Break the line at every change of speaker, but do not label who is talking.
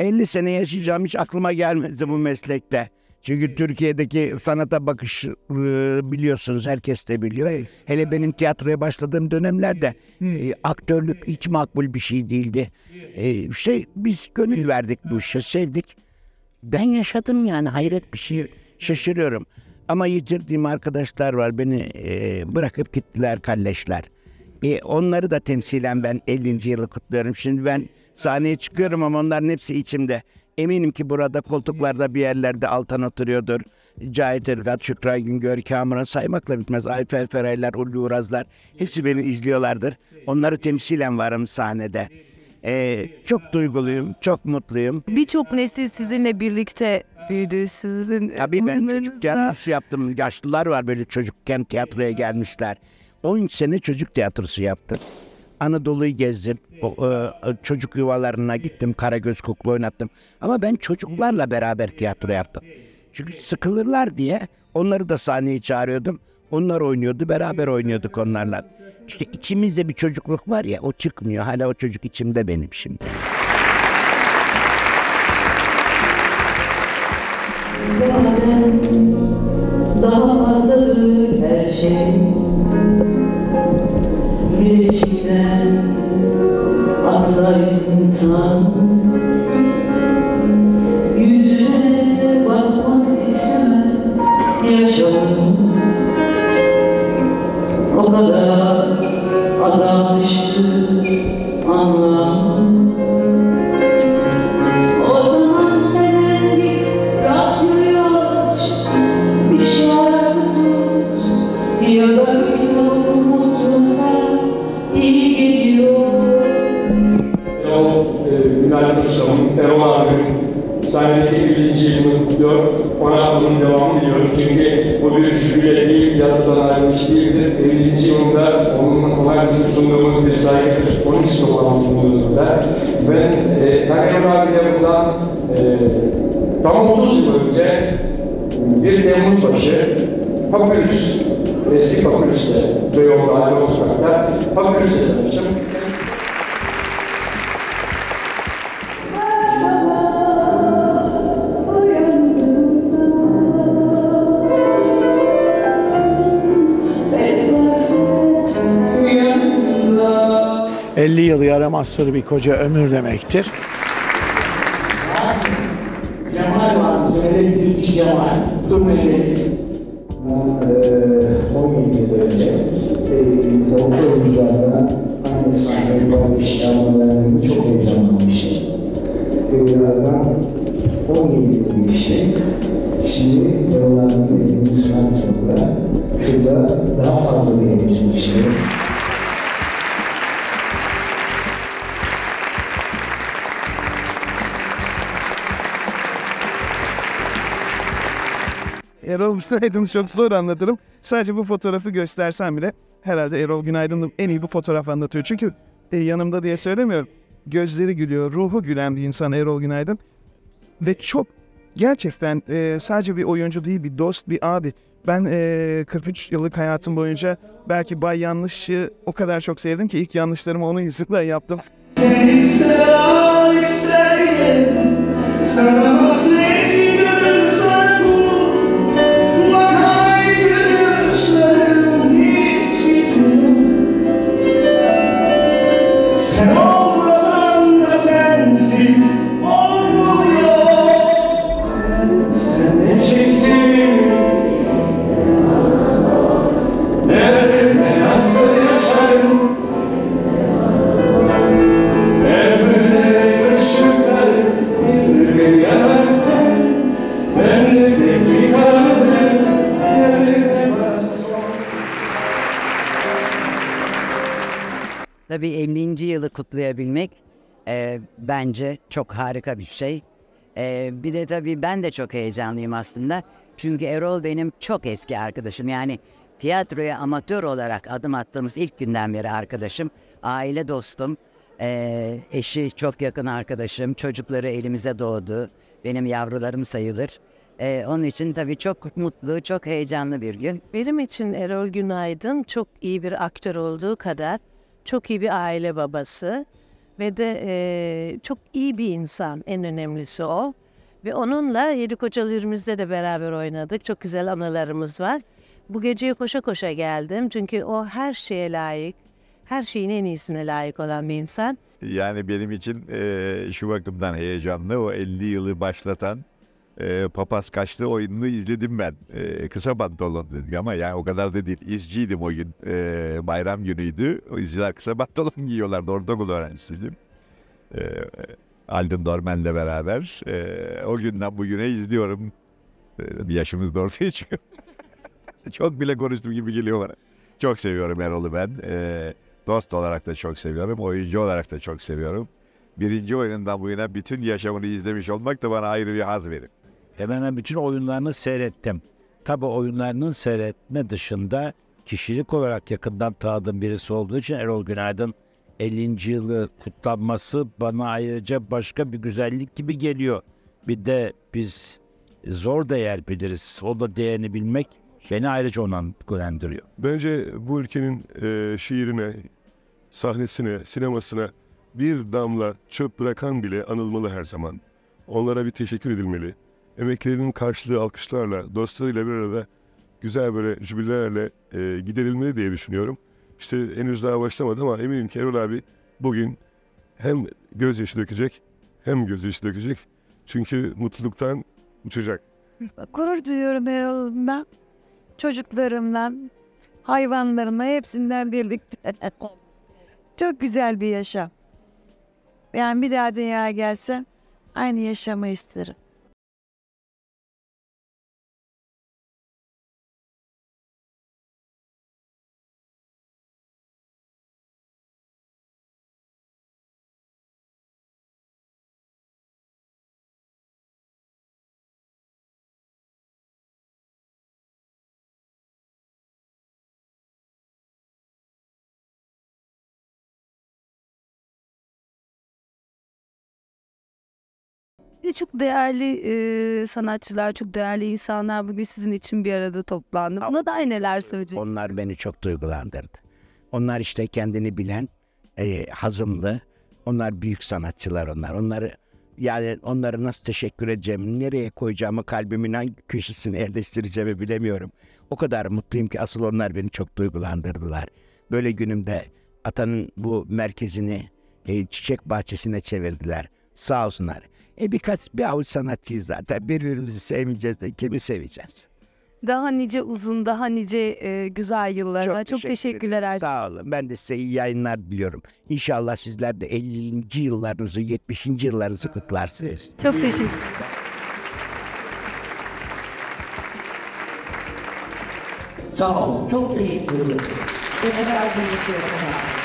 50 sene yaşayacağım hiç aklıma gelmezdi bu meslekte. Çünkü Türkiye'deki sanata bakış e, biliyorsunuz herkes de biliyor. Hele benim tiyatroya başladığım dönemlerde e, aktörlük hiç makbul bir şey değildi. E, şey biz gönül verdik bu işe, sevdik. Ben yaşadım yani hayret bir şey. Şaşırıyorum. Ama yitirdiğim arkadaşlar var beni e, bırakıp gittiler kalleşler. E, onları da temsilen ben 50. yılı kutluyorum. Şimdi ben sahneye çıkıyorum ama onların hepsi içimde. Eminim ki burada koltuklarda bir yerlerde Altan oturuyordur. Cahit Irgat, Şükran Güngör, Kamuran saymakla bitmez. Ayfer Feraylar, Ulvi Urazlar hepsi beni izliyorlardır. Onları temsilen varım sahnede. E, çok duyguluyum, çok mutluyum.
Birçok nesil sizinle birlikte büyüdü. Sizin
Tabii ben çocukken nasıl yaptım? Yaşlılar var böyle çocukken tiyatroya gelmişler. 13 sene çocuk tiyatrosu yaptım. Anadolu'yu gezdim. O, e, çocuk yuvalarına gittim. Karagöz Kuklu oynattım. Ama ben çocuklarla beraber tiyatro yaptım. Çünkü sıkılırlar diye onları da sahneye çağırıyordum. Onlar oynuyordu. Beraber oynuyorduk onlarla. İşte içimizde bir çocukluk var ya o çıkmıyor. Hala o çocuk içimde benim şimdi.
Bazen daha fazladır her şey insan Yüzüne bakmak istemez yaşadım O kadar azalmıştır anlam
Usta'nın, Erol abimin sahnedeki 50. yılını kutluyor. Ona bunun devamını diliyorum. Çünkü bu bir jübile değil, tiyatrodan ayrılmış değildir. 50. yılında onun, ona bizim sunduğumuz bir saygıdır. Onun için olan sunduğumuz burada. Ben, e, ben Erol abiyle buradan e, tam 30 yıl önce 1 Temmuz başı Papyrus, eski Papyrus'te, Beyoğlu Ali Osman'da Papyrus'te tanıştım.
50 yıl yaramazsın bir koca ömür demektir.
Cemal var, söyle bir Cemal, Dumeli'deyiz. Ben eee 17 yıl önce eee doktor oyuncularla aynı sahneyi paylaşacağımı verdiğimi çok heyecanlanmıştım. Yıllardan 17 yıl geçti. Şimdi yılların 50. sanat yılında şurada daha fazla bir heyecan
Erol Günaydın'ı çok zor anlatırım. Sadece bu fotoğrafı göstersem bile herhalde Erol Günaydın'ı en iyi bu fotoğraf anlatıyor. Çünkü e, yanımda diye söylemiyorum. Gözleri gülüyor, ruhu gülen bir insan Erol Günaydın. Ve çok gerçekten e, sadece bir oyuncu değil, bir dost, bir abi. Ben e, 43 yıllık hayatım boyunca belki Bay Yanlış'ı o kadar çok sevdim ki ilk yanlışlarımı onun yüzünden yaptım.
Sen ister ister Sana
Tabii 50. yılı kutlayabilmek e, bence çok harika bir şey. E, bir de tabii ben de çok heyecanlıyım aslında. Çünkü Erol benim çok eski arkadaşım. Yani tiyatroya amatör olarak adım attığımız ilk günden beri arkadaşım. Aile dostum. E, eşi çok yakın arkadaşım. Çocukları elimize doğdu. Benim yavrularım sayılır. E, onun için tabii çok mutlu, çok heyecanlı bir gün.
Benim için Erol Günaydın çok iyi bir aktör olduğu kadar çok iyi bir aile babası ve de e, çok iyi bir insan en önemlisi o. Ve onunla Yedi Koçalı Hürmüz'de de beraber oynadık. Çok güzel anılarımız var. Bu geceye koşa koşa geldim çünkü o her şeye layık, her şeyin en iyisine layık olan bir insan.
Yani benim için eee, şu bakımdan heyecanlı. O 50 yılı başlatan eee, Papaz Kaçtı oyununu izledim ben. Eee, kısa pantolon dedik ama yani o kadar da değil. İzciydim o gün. Eee, bayram günüydü. O izciler kısa pantolon giyiyorlardı. Ortaokul öğrencisiydim. Eee Aldın Dormen'le beraber. Eee, o günden bugüne izliyorum. Eee, bir yaşımız da ortaya çıkıyor. çok bile konuştum gibi geliyor bana. Çok seviyorum Erol'u ben. Eee, dost olarak da çok seviyorum. Oyuncu olarak da çok seviyorum. Birinci oyunundan bu yana bütün yaşamını izlemiş olmak da bana ayrı bir haz verir.
Hemen hemen bütün oyunlarını seyrettim. Tabi oyunlarının seyretme dışında kişilik olarak yakından tanıdığım birisi olduğu için Erol Günaydın 50. yılı kutlanması bana ayrıca başka bir güzellik gibi geliyor. Bir de biz zor değer biliriz. O da değerini bilmek beni ayrıca ondan gurendiriyor.
Bence bu ülkenin e, şiirine, sahnesine, sinemasına bir damla çöp bırakan bile anılmalı her zaman. Onlara bir teşekkür edilmeli. Emeklerinin karşılığı alkışlarla, dostlarıyla bir arada güzel böyle jübilelerle e, giderilmeli diye düşünüyorum. İşte henüz daha başlamadı ama eminim ki Erol abi bugün hem gözyaşı dökecek hem gözyaşı dökecek. Çünkü mutluluktan uçacak.
Gurur duyuyorum Erol'umdan, çocuklarımdan, hayvanlarımla hepsinden birlikte. Çok güzel bir yaşam. Yani bir daha dünyaya gelsem aynı yaşamı isterim.
Çok değerli e, sanatçılar, çok değerli insanlar bugün sizin için bir arada toplandı. Buna dair neler söyleyeceksiniz?
Onlar beni çok duygulandırdı. Onlar işte kendini bilen, e, hazımlı. Onlar büyük sanatçılar onlar. Onları yani onlara nasıl teşekkür edeceğim, nereye koyacağımı kalbimin hangi köşesine yerleştireceğimi bilemiyorum. O kadar mutluyum ki asıl onlar beni çok duygulandırdılar. Böyle günümde atanın bu merkezini e, çiçek bahçesine çevirdiler. Sağ olsunlar. E birkaç bir avuç sanatçıyız zaten. Birbirimizi sevmeyeceğiz de kimi seveceğiz?
Daha nice uzun, daha nice e, güzel yıllara. Çok, teşekkürler
ederim.
her şey.
Sağ olun. Ben de size iyi yayınlar diliyorum. İnşallah sizler de 50. yıllarınızı, 70. yıllarınızı kutlarsınız.
Çok teşekkür
Sağ olun. Çok teşekkür ederim. Kadar teşekkür ederim.